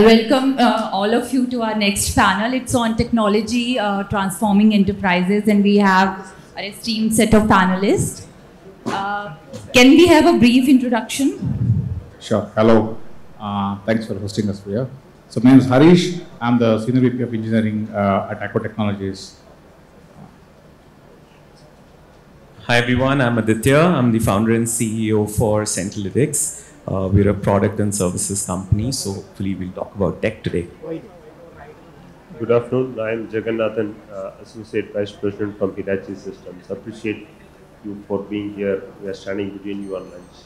I welcome uh, all of you to our next panel. It's on technology uh, transforming enterprises, and we have our esteemed set of panelists. Uh, can we have a brief introduction? Sure. Hello. Uh, thanks for hosting us here. So my name is Harish. I'm the Senior VP of Engineering uh, at Acko Technologies. Hi everyone, I'm Aditya. I'm the founder and CEO for Centilytics. Uh, we're a product and services company, so hopefully we'll talk about tech today. Good afternoon. I'm Jagannathan, uh, Associate Vice President from Hitachi Systems. Appreciate you for being here. We are standing between you and lunch.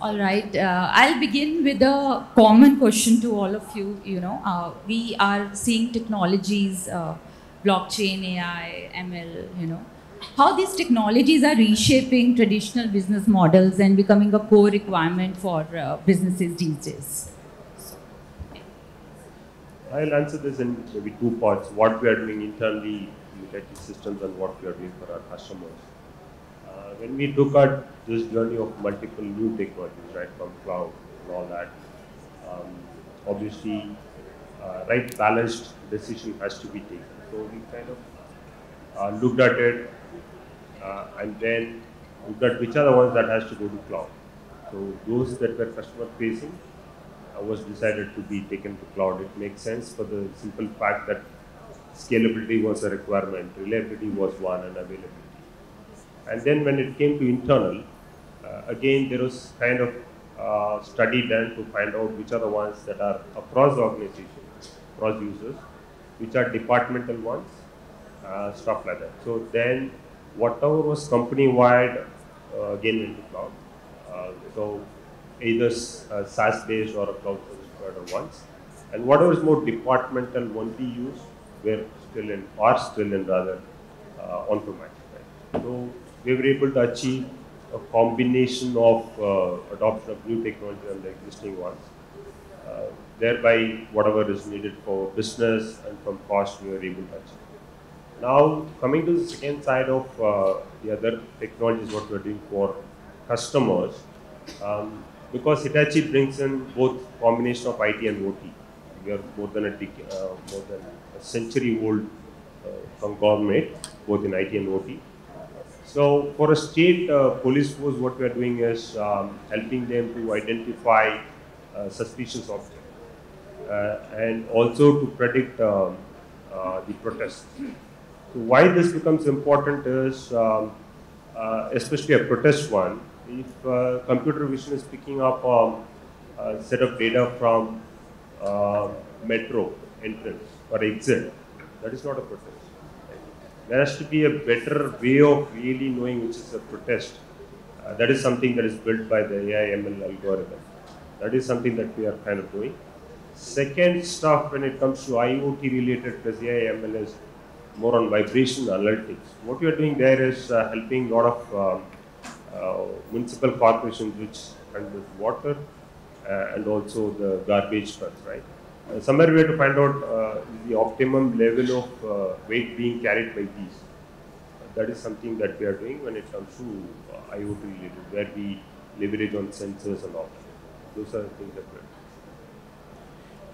All right. Uh, I'll begin with a common question to all of you. You know, uh, we are seeing technologies, uh, blockchain, AI, ML. You know, how these technologies are reshaping traditional business models and becoming a core requirement for uh, businesses these days. I'll answer this in maybe two parts. What we are doing internally in Hitachi Systems and what we are doing for our customers. Uh, when we look at this journey of multiple new technologies, right, from cloud and all that, um, obviously, uh, right balanced decision has to be taken. So we kind of uh, looked at it uh, and then at which are the ones that has to go to cloud. So those that were customer facing uh, was decided to be taken to cloud. It makes sense for the simple fact that scalability was a requirement, reliability was one, and availability. And then when it came to internal, uh, again there was kind of uh, study done to find out which are the ones that are across the organization, across users, which are departmental ones, uh, stuff like that. So then whatever was company wide uh, again went to cloud. Uh, so either uh, SaaS based or a cloud service provider ones. And whatever is more departmental only use, we're still in, are still in rather uh, on premise. Right? So we were able to achieve a combination of uh, adoption of new technology and the existing ones. Uh, thereby, whatever is needed for business and from cost, we were able to achieve. Now, coming to the second side of uh, the other technologies, what we're doing for customers, um, because Hitachi brings in both combination of IT and OT. We are more than a uh, more than a century old uh, conglomerate, both in IT and OT. So for a state uh, police force, what we are doing is um, helping them to identify uh, suspicious objects uh, and also to predict um, uh, the protests. Why this becomes important is, um, especially a protest one, if uh, computer vision is picking up um, a set of data from uh, metro entrance or exit, that is not a protest. There has to be a better way of really knowing which is a protest. Uh, that is something that is built by the AI ML algorithm. That is something that we are kind of doing. Second stuff when it comes to IoT related plus AI ML is more on vibration analytics. What we are doing there is uh, helping a lot of um, uh, municipal corporations which handle water uh, and also the garbage trucks, right? Uh, somewhere we have to find out the optimum level of weight being carried by these. that is something that we are doing when it comes to IoT related, where we leverage on sensors and all. Those are the things that we're.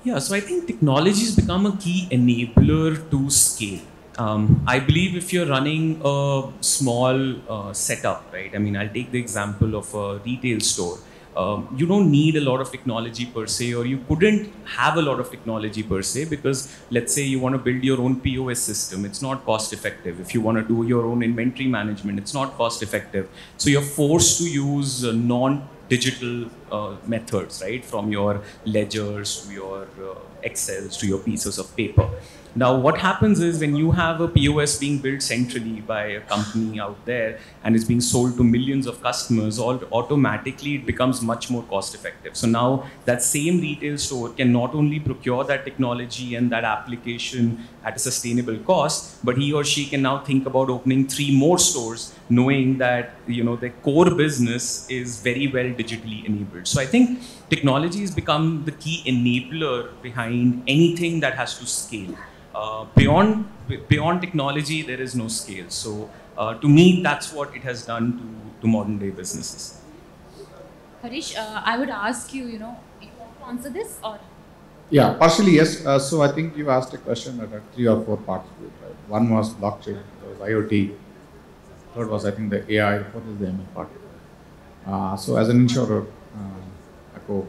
Yeah, so I think technology has become a key enabler to scale. Um, I believe if you're running a small uh, setup, right? I mean, I'll take the example of a retail store. Um, you don't need a lot of technology per se, or you couldn't have a lot of technology per se, because let's say you want to build your own POS system, it's not cost effective. If you want to do your own inventory management, it's not cost effective. So you're forced to use uh, non digital uh, methods, right? From your ledgers to your uh, Excels to your pieces of paper. Now, what happens is when you have a POS being built centrally by a company out there and it's being sold to millions of customers, all automatically it becomes much more cost effective. So now that same retail store can not only procure that technology and that application at a sustainable cost, but he or she can now think about opening three more stores, knowing that you know their core business is very well digitally enabled. So I think technology has become the key enabler behind anything that has to scale. Uh, beyond beyond technology, there is no scale. So uh, to me, that's what it has done to, to modern day businesses. Harish, uh, I would ask you, you know, you want to answer this or? Yeah, partially yes. Uh, so I think you asked a question that had three or four parts to it. Right? One was blockchain, there was IoT. Third was I think the AI. What is the ML part? Uh, so as an insurer, uh, Acko.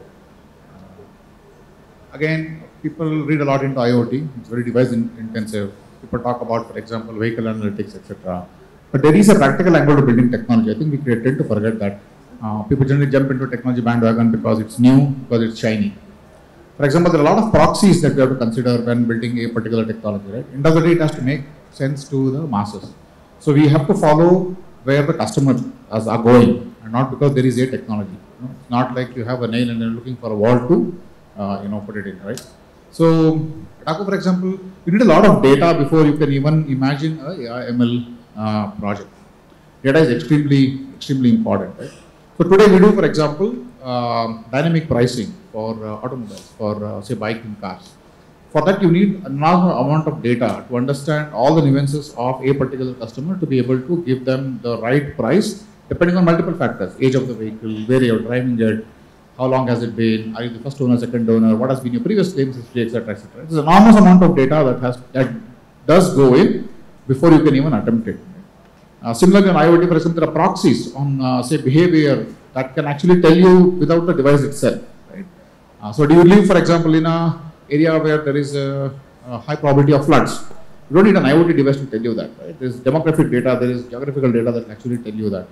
Uh, again, people read a lot into IoT. It's very device in, intensive. People talk about, for example, vehicle analytics, etc. But there is a practical angle to building technology. I think we tend to forget that. Uh, people generally jump into technology bandwagon because it's new, because it's shiny. For example, there are a lot of proxies that we have to consider when building a particular technology, right? End of the day, it has to make sense to the masses. So we have to follow where the customers are going, and not because there is a technology. You know? It's not like you have a nail and you're looking for a wall to, uh, you know, put it in, right? So, at Acko, for example, you need a lot of data before you can even imagine a AI ML uh, project. Data is extremely, extremely important, right? So today we do, for example, uh, dynamic pricing for uh, automobiles, for uh, say bike and cars. For that you need an enormous amount of data to understand all the nuances of a particular customer to be able to give them the right price depending on multiple factors, age of the vehicle, where you're driving it, how long has it been, are you the first owner, second owner, what has been your previous claims history, etc., etc. There's an enormous amount of data that has that does go in before you can even attempt it. Uh, similarly, on IoT, for example, there are proxies on, uh, say, behavior that can actually tell you without the device itself. Right? Uh, so, do you live, for example, in a area where there is a, a, high probability of floods? You don't need an IoT device to tell you that. Right? There is demographic data, there is geographical data that can actually tell you that.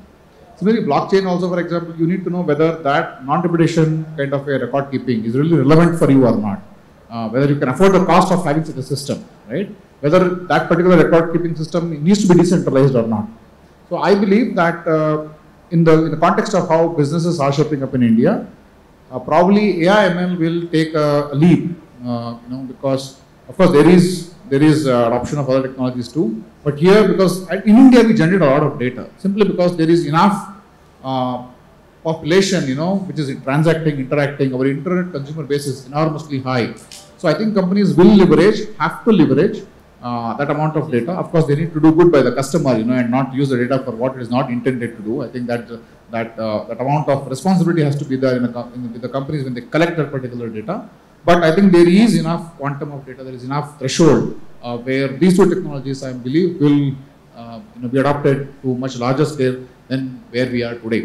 Similarly, blockchain also, for example, you need to know whether that non-repudiation kind of a record keeping is really relevant for you or not. Uh, whether you can afford the cost of having such a system, right? Whether that particular record keeping system needs to be decentralized or not. So I believe that uh, in the in the context of how businesses are shaping up in India, uh, probably AI/ML will take a, a leap. Uh, you know, because of course there is there is uh, adoption of other technologies too. But here, because in India we generate a lot of data simply because there is enough uh, population, you know, which is transacting, interacting. Our internet consumer base is enormously high. So I think companies will leverage, have to leverage uh, that amount of data. Of course, they need to do good by the customer, you know, and not use the data for what it is not intended to do. I think that that uh, that amount of responsibility has to be there in, a, in the companies when they collect that particular data. But I think there is enough quantum of data, there is enough threshold uh, where these two technologies, I believe, will uh, you know, be adopted to much larger scale than where we are today.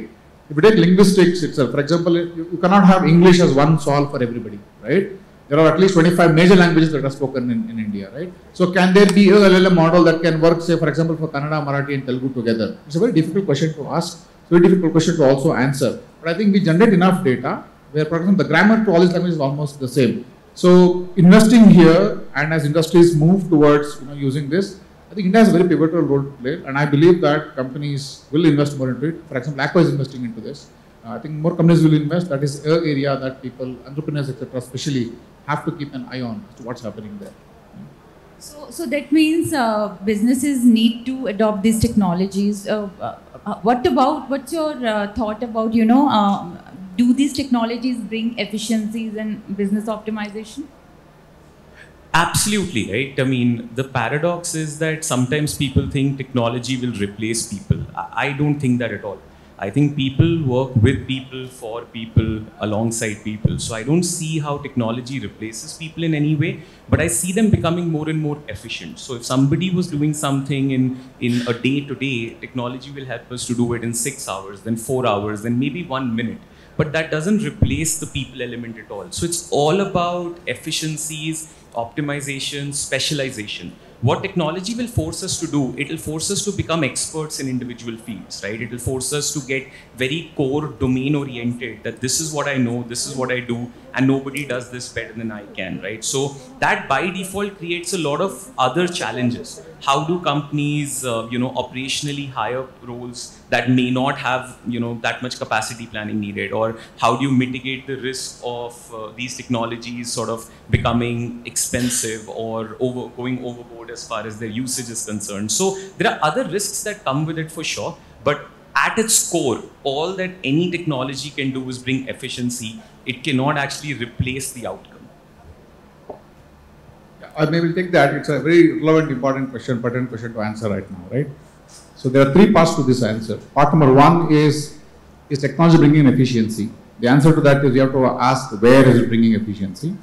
If you take linguistics itself, for example, you, you cannot have English as one solve for everybody, right? there are at least 25 major languages that are spoken in, in India, right? So can there be a LLM model that can work, say, for example, for Kannada, Marathi and Telugu together? It's a very difficult question to ask, very difficult question to also answer. But I think we generate enough data where, for example, the grammar to all these languages is almost the same. So investing here and as industries move towards you know, using this, I think India has a very pivotal role to play, and I believe that companies will invest more into it. For example, Acko is investing into this. Uh, I think more companies will invest. That is an area that people, entrepreneurs, etc., especially have to keep an eye on as to what's happening there. So, so that means uh, businesses need to adopt these technologies. Uh, uh, what about, what's your uh, thought about, you know, um, do these technologies bring efficiencies and business optimization? Absolutely, right? I mean, the paradox is that sometimes people think technology will replace people. I don't think that at all. I think people work with people, for people, alongside people. So I don't see how technology replaces people in any way, but I see them becoming more and more efficient. So if somebody was doing something in, in a day to day, technology will help us to do it in six hours, then four hours, then maybe one minute. But that doesn't replace the people element at all. So it's all about efficiencies, optimization, specialization what technology will force us to do, it will force us to become experts in individual fields, right? It will force us to get very core domain oriented that this is what I know, this is what I do, and nobody does this better than I can, right? So that by default creates a lot of other challenges. How do companies, uh, you know, operationally hire roles that may not have, you know, that much capacity planning needed, or how do you mitigate the risk of uh, these technologies sort of becoming expensive or over going overboard as far as their usage is concerned? So there are other risks that come with it for sure, but at its core, all that any technology can do is bring efficiency it cannot actually replace the outcome. I may take that. It's a very relevant, important question, pertinent question to answer right now, right? So there are three parts to this answer. Part number one is, is technology bringing efficiency? The answer to that is you have to ask where is it bringing efficiency?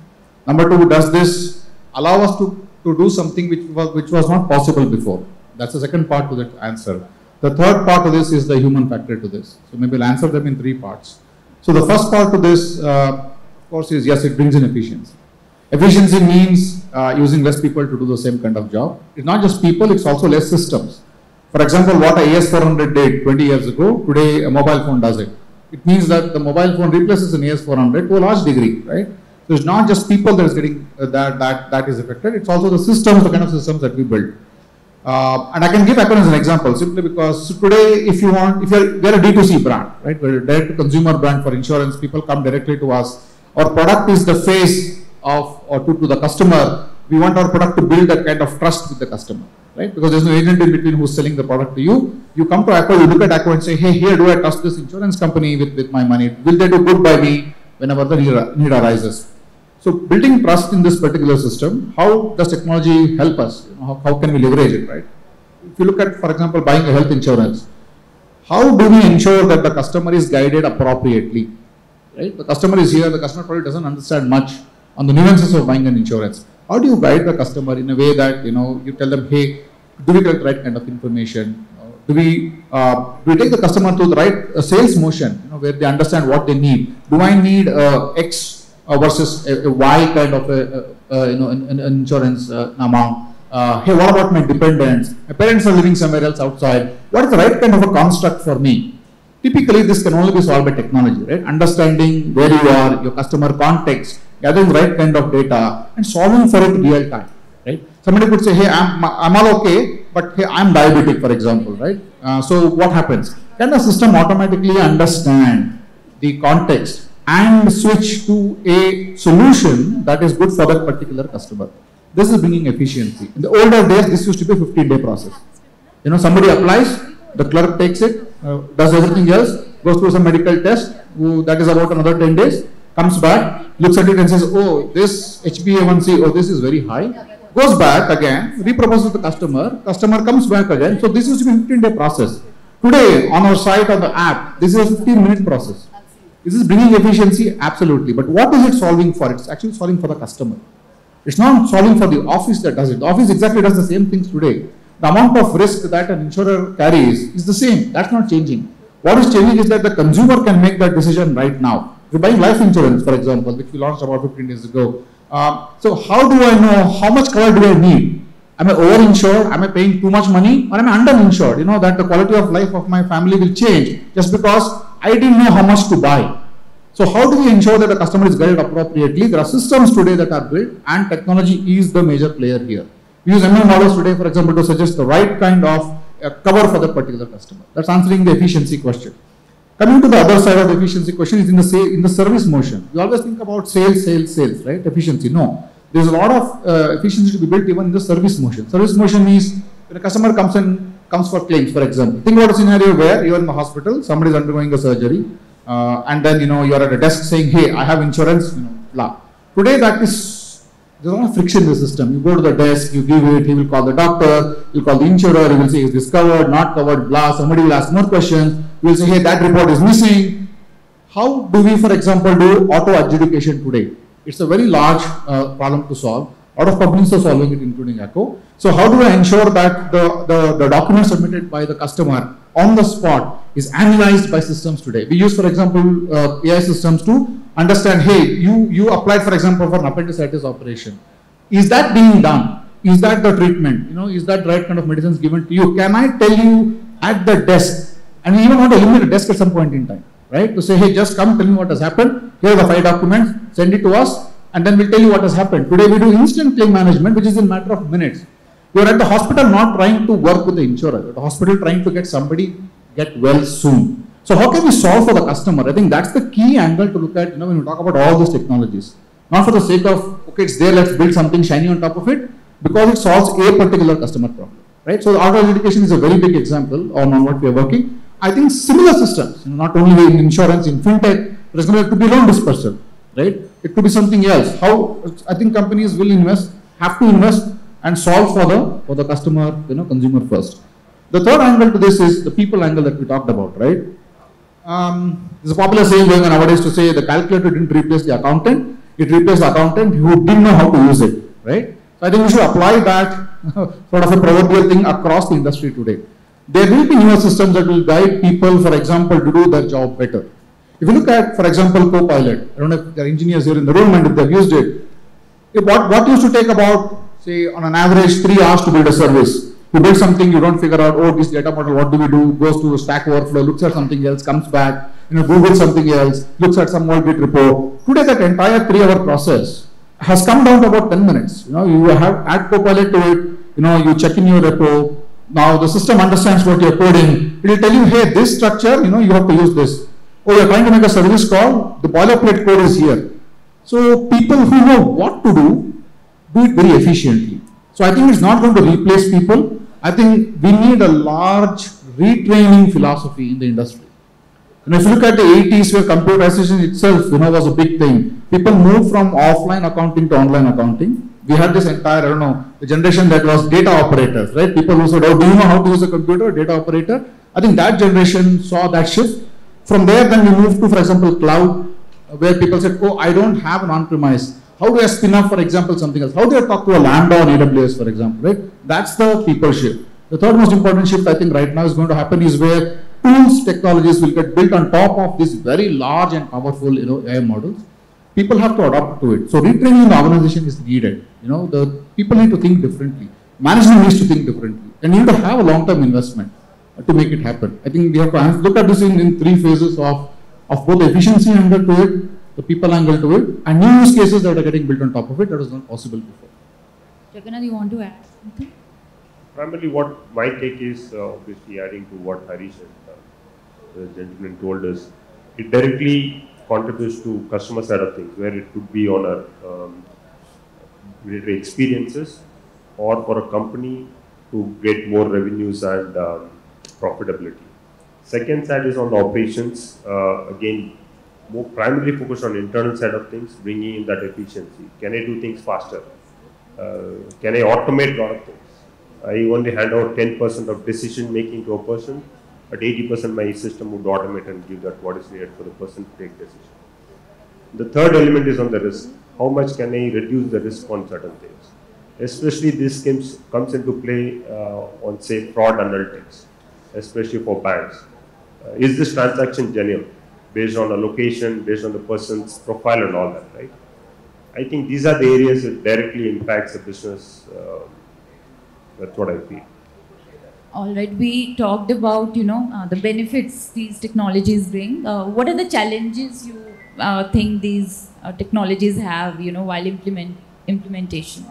Number two, does this allow us to, to do something which was, which was not possible before? That's the second part to that answer. The third part of this is the human factor to this. So maybe I'll answer them in three parts. So the first part to this, uh, of course, is yes, it brings in efficiency. Efficiency means uh, using less people to do the same kind of job. It's not just people, it's also less systems. For example, what a AS400 did 20 years ago, today a mobile phone does it. It means that the mobile phone replaces an AS400 to a large degree, right? So it's not just people that is getting uh, that that that is affected. It's also the systems, the kind of systems that we build. Uh, and I can give Acko as an example simply because today, if you want, if you're, we're a D2C brand, right? We're a direct to consumer brand for insurance. People come directly to us. Our product is the face of or to, to the customer. We want our product to build that kind of trust with the customer, right? Because there's no agent in between who's selling the product to you. You come to Acko, you look at Acko and say, hey, here do I trust this insurance company with, with my money? Will they do good by me whenever the need, need arises? So building trust in this particular system, how does technology help us? You know, how, how can we leverage it, right? If you look at, for example, buying a health insurance, how do we ensure that the customer is guided appropriately? Right? The customer is here, the customer probably doesn't understand much on the nuances of buying an insurance. How do you guide the customer in a way that you know you tell them, hey, do we get the right kind of information? Do we uh, do we take the customer to the right uh, sales motion, you know, where they understand what they need? Do I need uh, X uh, versus a, a Y kind of a, a, you know an, an insurance uh, amount. Uh, hey, what about my dependents? My parents are living somewhere else outside. What is the right kind of a construct for me? Typically, this can only be solved by technology, right? Understanding where you are, your customer context, gathering the right kind of data, and solving for it real time, right? Somebody could say, hey, I'm, I'm all okay, but hey, I'm diabetic, for example, right? Uh, so what happens? Can the system automatically understand the context and switch to a solution that is good for that particular customer. This is bringing efficiency. In the older days, this used to be a 15 day process. You know, somebody applies, the clerk takes it, uh, does everything else, goes through some medical test, who, that is about another 10 days, comes back, looks at it and says, oh, this HbA1c, oh, this is very high, goes back again, reproposes the customer, customer comes back again. So this used to be a 15 day process. Today, on our site, on the app, this is a 15 minute process. This is bringing efficiency? Absolutely. But what is it solving for? It's actually solving for the customer. It's not solving for the office that does it. The office exactly does the same things today. The amount of risk that an insurer carries is the same. That's not changing. What is changing is that the consumer can make that decision right now. You're buying life insurance, for example, which we launched about 15 years ago. Uh, so how do I know how much cover do I need? Am I over-insured? Am I paying too much money? Or am I under-insured? You know that the quality of life of my family will change just because I didn't know how much to buy. So how do we ensure that the customer is guided appropriately? There are systems today that are built and technology is the major player here. We use ML models today, for example, to suggest the right kind of uh, cover for that particular customer. That's answering the efficiency question. Coming to the other side of the efficiency question is in the in the service motion. You always think about sales, sales, sales, right? Efficiency. No, there's a lot of uh, efficiency to be built even in the service motion. Service motion is when a customer comes and comes for claims, for example. Think about a scenario where you're in the hospital, somebody is undergoing a surgery, uh, and then you know you're at a desk saying, "Hey, I have insurance," you know, blah. Today that is there's a lot of friction in the system. You go to the desk, you give it, he will call the doctor, you call the insurer, he will say, "Is this covered? Not covered?" Blah. Somebody will ask more questions. You will say, "Hey, that report is missing." How do we, for example, do auto adjudication today? It's a very large uh, problem to solve. Lot of companies are solving it, including Acko. So how do I ensure that the, the, the document submitted by the customer on the spot is analyzed by systems today? We use, for example, uh, AI systems to understand, hey, you, you applied, for example, for an appendicitis operation. Is that being done? Is that the treatment? You know, is that right kind of medicines given to you? Can I tell you at the desk? And even want to eliminate a desk at some point in time, right? To say, hey, just come tell me what has happened. Here are the five documents. Send it to us and then we'll tell you what has happened. Today we do instant claim management, which is in matter of minutes. You're at the hospital not trying to work with the insurer. At the hospital trying to get somebody get well soon. So how can we solve for the customer? I think that's the key angle to look at, you know, when we talk about all these technologies. Not for the sake of, okay, it's there, let's build something shiny on top of it, because it solves a particular customer problem, right? So the auto adjudication is a very big example on, on what we are working. I think similar systems, not only in insurance, in fintech, there's going to to be loan dispersal, right? It could be something else. How I think companies will invest, have to invest and solve for the for the customer, you know, consumer first. The third angle to this is the people angle that we talked about, right? Um, there's a popular saying going on nowadays to say the calculator didn't replace the accountant. It replaced the accountant who didn't know how to use it, right? So I think we should apply that sort of a proverbial thing across the industry today. There will be newer systems that will guide people, for example, to do their job better. If you look at, for example, Copilot, I don't know if there are engineers here in the room and if they've used it, what, what used to take about, say, on an average, three hours to build a service. You build something, you don't figure out, oh, this data model, what do we do? Goes to Stack Overflow, looks at something else, comes back, you know, Google something else, looks at some more Git repo. Today, that entire three-hour process has come down to about 10 minutes. You know, you have add Copilot to it, you know, you check in your repo. Now the system understands what you're coding. It will tell you, hey, this structure, you know, you have to use this. Oh, you're trying to make a service call, the boilerplate code is here. So people who know what to do, do it very efficiently. So I think it's not going to replace people. I think we need a large retraining philosophy in the industry. And if you look at the 80s where computerization itself, you know, was a big thing. People moved from offline accounting to online accounting. We had this entire, I don't know, the generation that was data operators, right? People who said, oh, do you know how to use a computer, data operator? I think that generation saw that shift. From there, then we moved to, for example, cloud, where people said, oh, I don't have an on-premise. How do I spin up, for example, something else? How do I talk to a Lambda on AWS, for example, right? That's the people shift. The third most important shift I think right now is going to happen is where tools technologies will get built on top of these very large and powerful you know, AI models. People have to adapt to it. So retraining the organization is needed. You know, the people need to think differently. Management needs to think differently. And you need to have a long-term investment to make it happen. I think we have to look at this in, in three phases of, of both the efficiency angle to it, the people angle to it, and new use cases that are getting built on top of it that was not possible before. Jagannath, you want to add something? Primarily what my take is, uh, obviously adding to what Harish and uh, the gentleman told us, it directly contributes to customer side of things, where it could be on a um, experiences or for a company to get more revenues and um, profitability. Second side is on the operations. Uh, again, more primarily focused on internal side of things, bringing in that efficiency. Can I do things faster? Uh, can I automate a lot of things? I only hand out 10% of decision making to a person, but 80% my system would automate and give that what is needed for the person to take decision. The third element is on the risk. How much can I reduce the risk on certain things? Especially this comes, comes into play uh, on say fraud analytics, especially for banks. Uh, is this transaction genuine based on a location, based on the person's profile and all that, right? I think these are the areas that directly impacts the business. Uh, that's what I feel. All right, we talked about you know uh, the benefits these technologies bring. Uh, what are the challenges you uh, think these uh, technologies have, you know, while implement implementation?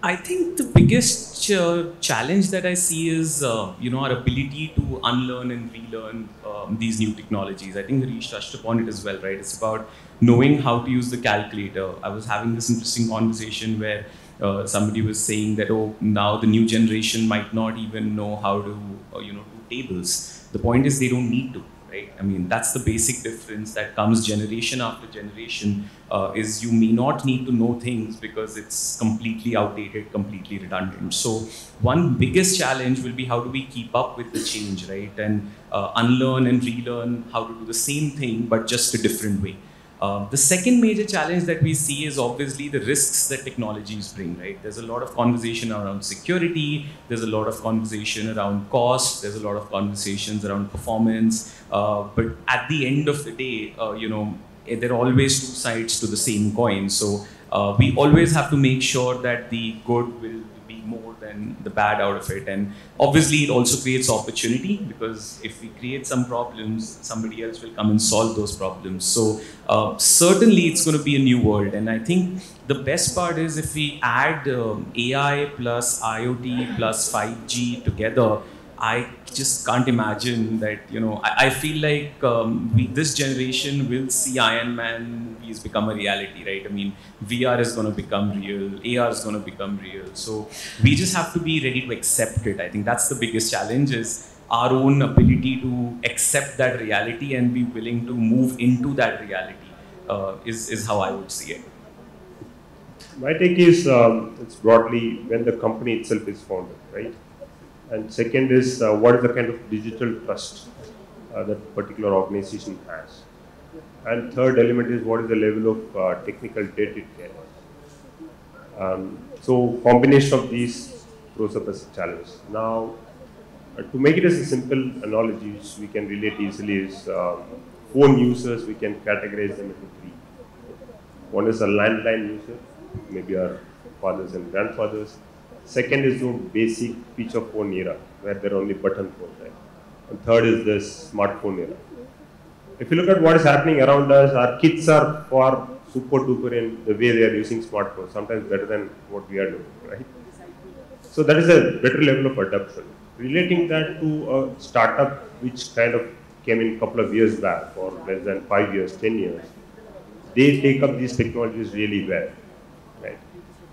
I think the biggest uh, challenge that I see is, uh, you know, our ability to unlearn and relearn um, these new technologies. I think Harish touched upon it as well, right? It's about knowing how to use the calculator. I was having this interesting conversation where uh, somebody was saying that, oh, now the new generation might not even know how to, uh, you know, do tables. The point is they don't need to right? I mean, that's the basic difference that comes generation after generation. Uh, is you may not need to know things because it's completely outdated, completely redundant. So one biggest challenge will be how do we keep up with the change, right? And uh, unlearn and relearn how to do the same thing but just a different way. Um, the second major challenge that we see is obviously the risks that technologies bring, right? There's a lot of conversation around security, there's a lot of conversation around cost, there's a lot of conversations around performance, uh, but at the end of the day, uh, you know, eh, there are always two sides to the same coin. So uh, we always have to make sure that the good will more than the bad out of it. And obviously, it also creates opportunity because if we create some problems, somebody else will come and solve those problems. So, uh, certainly, it's going to be a new world. And I think the best part is if we add um, AI plus IoT plus 5G together I just can't imagine that, you know, I, I feel like um, we, this generation will see Iron Man movies become a reality, right? I mean, VR is going to become real, AR is going to become real. So we just have to be ready to accept it. I think that's the biggest challenge is our own ability to accept that reality and be willing to move into that reality uh, is, is how I would see it. My take is um, it's broadly when the company itself is founded, right? And second is uh, what is the kind of digital trust uh, that particular organization has. And third element is what is the level of uh, technical debt it carries. Um, so combination of these throws up as a challenge. Now, uh, to make it as a simple analogy, which we can relate easily, is um, phone users. We can categorize them into three. One is a landline user, maybe our fathers and grandfathers. Second is the basic feature phone era, where there are only button phones, right? And third is the smartphone era. If you look at what is happening around us, our kids are far super duper in the way they are using smartphones, sometimes better than what we are doing, right? So that is a better level of adoption. Relating that to a startup which kind of came in a couple of years back, or less than five years, ten years, they take up these technologies really well?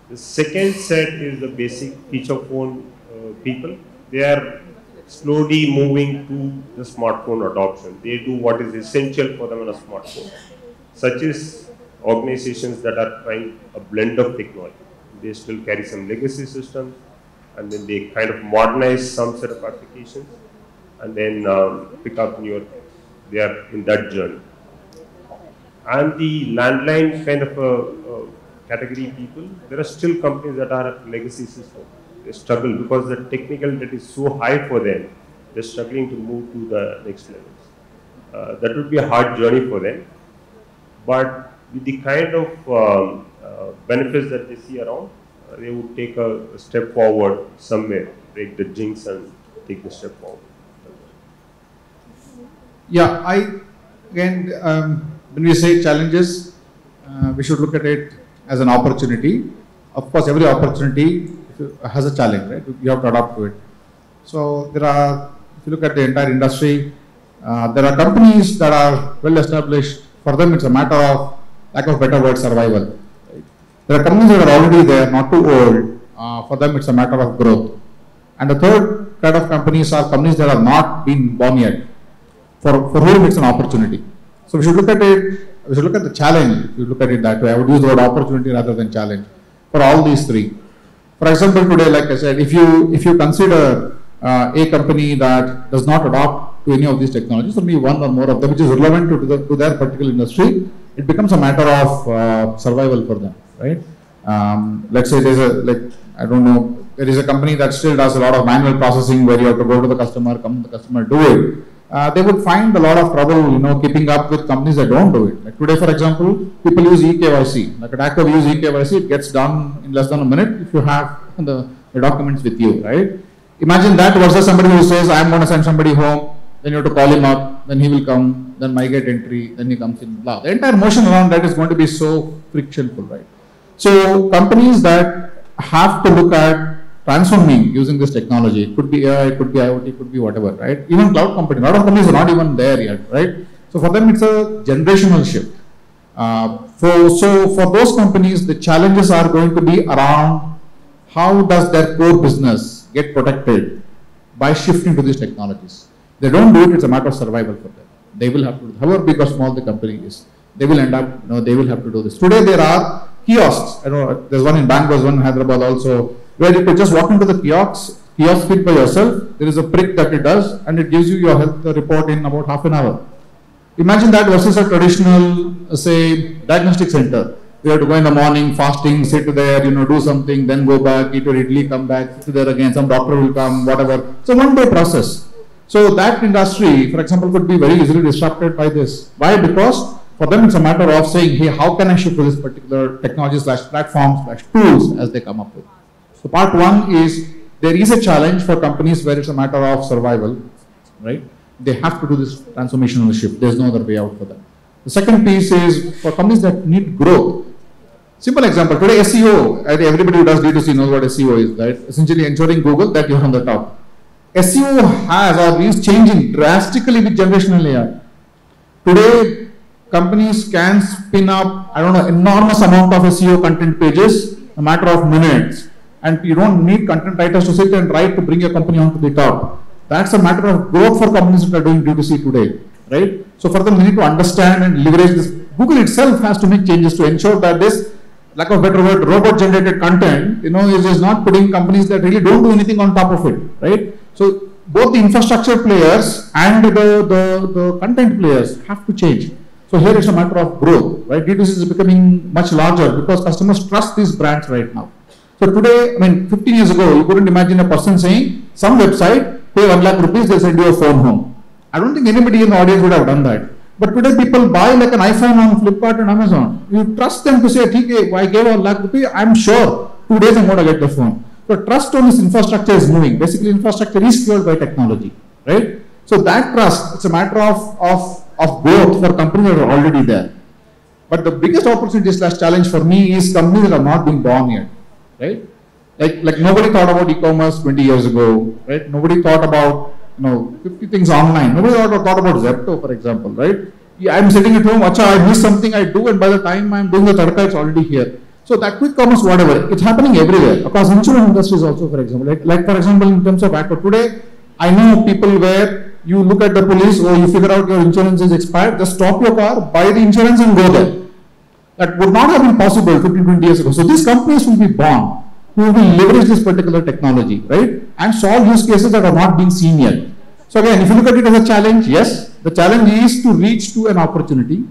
The second set is the basic feature phone uh, people. They are slowly moving to the smartphone adoption. They do what is essential for them on a smartphone, such as organizations that are trying a blend of technology. They still carry some legacy systems, and then they kind of modernize some set of applications, and then um, pick up newer. They are in that journey. And the landline kind of a, a category people, there are still companies that are legacy system. they struggle because the technical debt is so high for them. They're struggling to move to the next levels. Uh, that would be a hard journey for them. But with the kind of um, uh, benefits that they see around, uh, they would take a, a, step forward somewhere, break the jinx and take the step forward. Yeah, I again, um, when we say challenges, uh, we should look at it as an opportunity. Of course, every opportunity has a challenge, right? You have to adapt to it. So there are, if you look at the entire industry, uh, there are companies that are well established. For them, it's a matter of lack of better word survival. Right? There are companies that are already there, not too old. Uh, for them, it's a matter of growth. And the third kind of companies are companies that have not been born yet, for, for whom it's an opportunity. So we should look at it, we should look at the challenge, if you look at it that way. I would use the word opportunity rather than challenge for all these three. For example, today, like I said, if you if you consider uh, a company that does not adopt to any of these technologies, only one or more of them, which is relevant to, the, to their particular industry, it becomes a matter of uh, survival for them, right? Um, let's say there's a like I don't know, there is a company that still does a lot of manual processing where you have to go to the customer, come to the customer, do it. Uh, they would find a lot of trouble, you know, keeping up with companies that don't do it. Like today, for example, people use eKYC. Like at Active, use eKYC, it gets done in less than a minute if you have the, the documents with you, right? Imagine that versus somebody who says, I'm going to send somebody home, then you have to call him up, then he will come, then get entry, then he comes in, blah. The entire motion around that is going to be so frictionful, right? So companies that have to look at transforming using this technology. It could be AI, it could be IoT, it could be whatever, right? Even cloud companies, a lot of companies are not even there yet, right? So for them, it's a generational shift. Uh, for, so for those companies, the challenges are going to be around how does their core business get protected by shifting to these technologies. They don't do it, it's a matter of survival for them. They will have to, however big or small the company is, they will end up, you know, they will have to do this. Today there are kiosks. I know there's one in Bangalore, one in Hyderabad also, where you could just walk into the kiosk, kiosk it by yourself. There is a prick that it does, and it gives you your health report in about half an hour. Imagine that versus a traditional, uh, say, diagnostic center. You have to go in the morning, fasting, sit there, you know, do something, then go back, eat your idli, come back, sit there again. Some doctor will come, whatever. It's a one-day process. So that industry, for example, could be very easily disrupted by this. Why? Because for them, it's a matter of saying, hey, how can I shift to this particular technology slash platform slash tools as they come up with. So part one is there is a challenge for companies where it's a matter of survival, right? They have to do this transformational shift. There's no other way out for them. The second piece is for companies that need growth. Simple example, today SEO, everybody who does D2C knows what SEO is, right? Essentially ensuring Google that you're on the top. SEO has or is changing drastically with generational AI. Today, companies can spin up, I don't know, enormous amount of SEO content pages, a matter of minutes. And you don't need content writers to sit and write to bring your company onto the top. That's a matter of growth for companies that are doing D2C today, right? So for them, we need to understand and leverage this. Google itself has to make changes to ensure that this, lack of better word, robot-generated content, you know, is, is not putting companies that really don't do anything on top of it, right? So both the infrastructure players and the, the, the content players have to change. So here it's a matter of growth, right? D2C is becoming much larger because customers trust these brands right now. So today, I mean, 15 years ago, you couldn't imagine a person saying, some website, pay 1 lakh rupees, they'll send you a phone home. I don't think anybody in the audience would have done that. But today people buy like an iPhone on Flipkart and Amazon. You trust them to say, okay, eh, I gave a lakh rupees, I'm sure two days I'm going to get the phone. So trust on this infrastructure is moving. Basically, infrastructure is fueled by technology, right? So that trust, it's a matter of, of, of growth for companies that are already there. But the biggest opportunity slash challenge for me is companies that are not being born yet, right? Like, like nobody thought about e-commerce 20 years ago, right? Nobody thought about you know, 50 things online. Nobody thought, thought about Zepto, for example, right? Yeah, I'm sitting at home, acha, I miss something I do, and by the time I'm doing the tadka, it's already here. So that quick commerce, whatever, it's happening everywhere. Across insurance industries also, for example. Like, like for example, in terms of Acko, today, I know people where you look at the police or you figure out your insurance is expired, just stop your car, buy the insurance and go there. That would not have been possible 15, 20 years ago. So these companies will be born who will leverage this particular technology, right? And solve use cases that are not being seen yet. So again, if you look at it as a challenge, yes, the challenge is to reach to an opportunity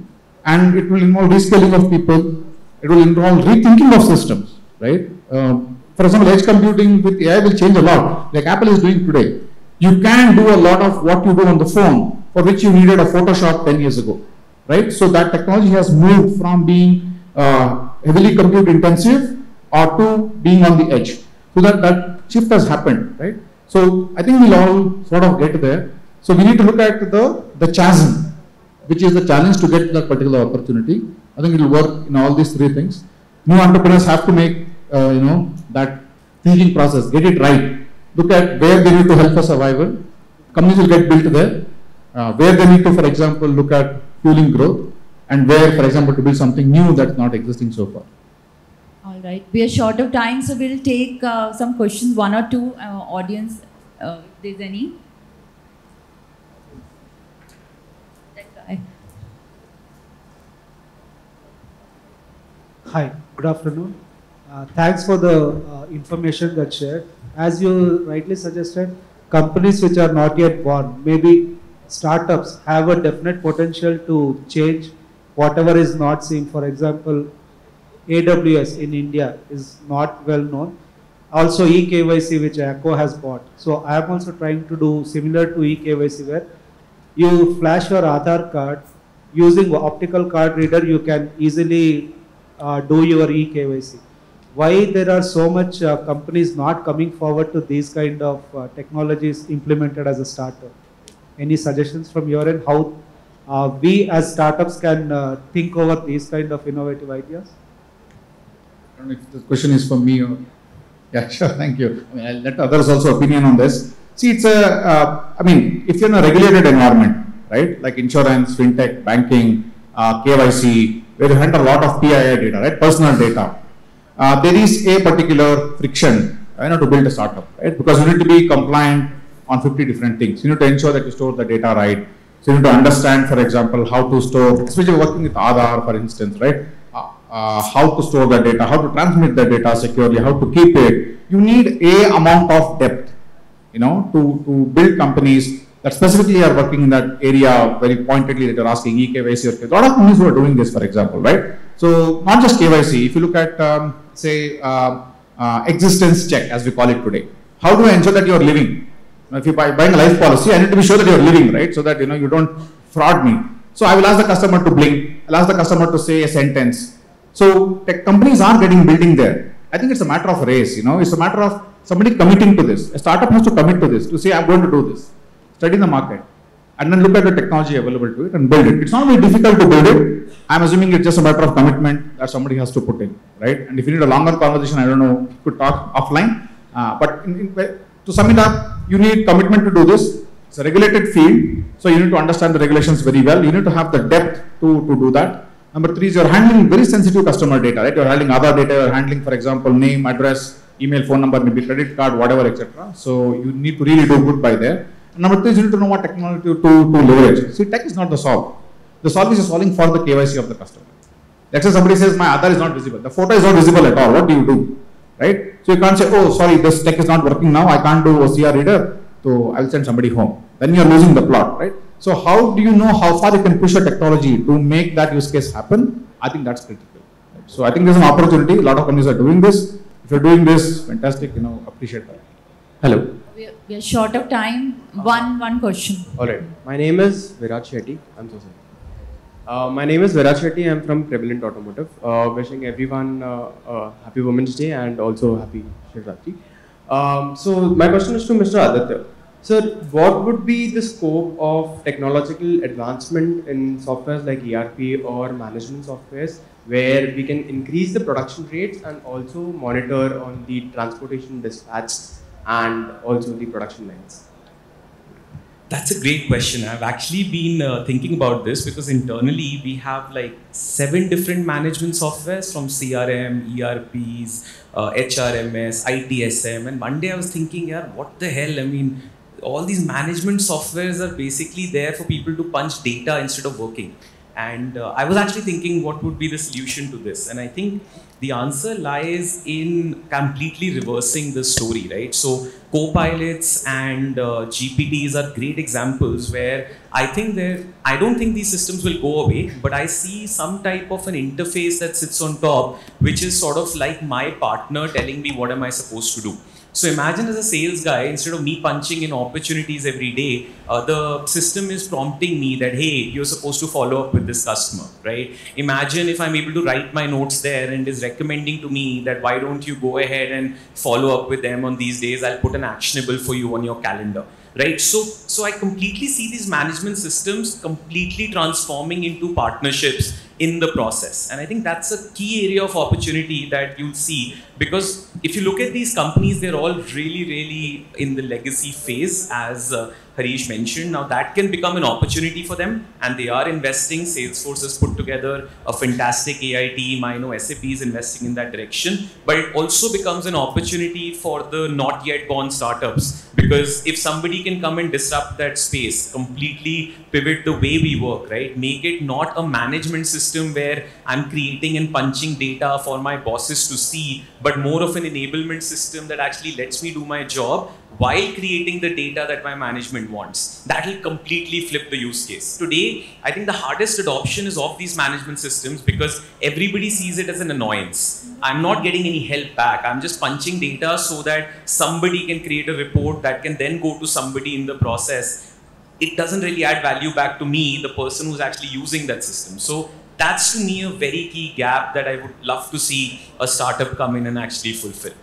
and it will involve rescaling of people, it will involve rethinking of systems, right? Um, for example, edge computing with AI will change a lot, like Apple is doing today. You can do a lot of what you do on the phone, for which you needed a Photoshop 10 years ago, right? So that technology has moved from being uh, heavily compute intensive or to being on the edge. So that, that shift has happened, right? So I think we'll all sort of get there. So we need to look at the, the chasm, which is the challenge to get that particular opportunity. I think it will work in all these three things. New entrepreneurs have to make, uh, you know, that thinking process, get it right. Look at where they need to help for survival. Companies will get built there. Uh, where they need to, for example, look at fueling growth and where, for example, to build something new that's not existing so far. All right, we are short of time, so we'll take uh, some questions, one or two uh, audience, uh, if there's any. Hi, good afternoon. Uh, thanks for the uh, information that shared. As you rightly suggested, companies which are not yet born, maybe startups have a definite potential to change whatever is not seen. For example, AWS in India is not well known. Also eKYC which Acko has bought. So I am also trying to do similar to eKYC where you flash your Aadhaar card using optical card reader you can easily uh, do your eKYC. Why there are so much uh, companies not coming forward to these kind of uh, technologies implemented as a startup? Any suggestions from your end how uh, we as startups can uh, think over these kind of innovative ideas? I don't know if the question is for me or. Yeah, sure, thank you. I mean, I'll let others also opinion on this. See, it's a, uh, I mean, if you're in a regulated environment, right, like insurance, fintech, banking, uh, KYC, where you handle a lot of PII data, right, personal data, uh, there is a particular friction, you know, to build a startup, right, because you need to be compliant on 50 different things. You need to ensure that you store the data right. So you need to understand, for example, how to store, especially working with Aadhaar, for instance, right? Uh, uh, how to store the data, how to transmit the data securely, how to keep it. You need a amount of depth, you know, to, to build companies that specifically are working in that area very pointedly that you're asking eKYC or a lot of companies who are doing this, for example, right? So not just KYC, if you look at, um, say, uh, uh, existence check, as we call it today. How do I ensure that you're living? Now, if you're buy, buying a life policy, I need to be sure that you're living, right? So that, you know, you don't fraud me. So I will ask the customer to blink. I'll ask the customer to say a sentence. So tech companies are getting building there. I think it's a matter of race, you know, it's a matter of somebody committing to this. A startup has to commit to this, to say, I'm going to do this. Study the market. And then look at the technology available to it and build it. It's not very difficult to build it. I'm assuming it's just a matter of commitment that somebody has to put in, right? And if you need a longer conversation, I don't know, could talk offline. Uh, but in, in, to sum it up, you need commitment to do this. It's a regulated field, so you need to understand the regulations very well. You need to have the depth to, to do that. Number three is you're handling very sensitive customer data, right? You're handling other data, you're handling, for example, name, address, email, phone number, maybe credit card, whatever, etc. So you need to really do good by there. Number three is you need to know what technology to, to, to leverage. See, tech is not the solve. The solve is solving for the KYC of the customer. Let's say somebody says my Aadhaar is not visible. The photo is not visible at all. What do you do? Right? So you can't say, oh, sorry, this tech is not working now. I can't do OCR reader. So I'll send somebody home. Then you're losing the plot, right? So how do you know how far you can push a technology to make that use case happen? I think that's critical. Right? So I think there's an opportunity. A lot of companies are doing this. If you're doing this, fantastic. You know, appreciate that. Hello. We are, short of time. One one question. All right. My name is Virat Shetty. I'm so sorry. Uh, my name is Virat Shetty. I'm from Prevalent Automotive. Uh, wishing everyone uh, uh, happy Women's Day and also happy Shivratri. Um, so my question is to Mr. Aditya. Sir, what would be the scope of technological advancement in softwares like ERP or management softwares where we can increase the production rates and also monitor on the transportation dispatch and also the production lines? That's a great question. I've actually been uh, thinking about this because internally we have like seven different management softwares from CRM, ERPs, uh, HRMS, ITSM. And one day I was thinking, yeah, what the hell? I mean, all these management softwares are basically there for people to punch data instead of working. And uh, I was actually thinking what would be the solution to this. And I think the answer lies in completely reversing the story, right? So, co-pilots and uh, GPTs are great examples where I think there, I don't think these systems will go away, but I see some type of an interface that sits on top, which is sort of like my partner telling me what am I supposed to do. So imagine as a sales guy, instead of me punching in opportunities every day, uh, the system is prompting me that, hey, you're supposed to follow up with this customer, right? Imagine if I'm able to write my notes there and is recommending to me that why don't you go ahead and follow up with them on these days? I'll put an actionable for you on your calendar right so so i completely see these management systems completely transforming into partnerships in the process and i think that's a key area of opportunity that you'll see because if you look at these companies they're all really really in the legacy phase as uh, Harish mentioned. Now that can become an opportunity for them, and they are investing. Salesforce has put together a fantastic AI team. I know SAP is investing in that direction, but it also becomes an opportunity for the not yet born startups because if somebody can come and disrupt that space, completely pivot the way we work, right? Make it not a management system where I'm creating and punching data for my bosses to see, but more of an enablement system that actually lets me do my job while creating the data that my management wants. That will completely flip the use case. Today, I think the hardest adoption is of these management systems because everybody sees it as an annoyance. I'm not getting any help back. I'm just punching data so that somebody can create a report that can then go to somebody in the process. It doesn't really add value back to me, the person who's actually using that system. So that's to me a very key gap that I would love to see a startup come in and actually fulfill.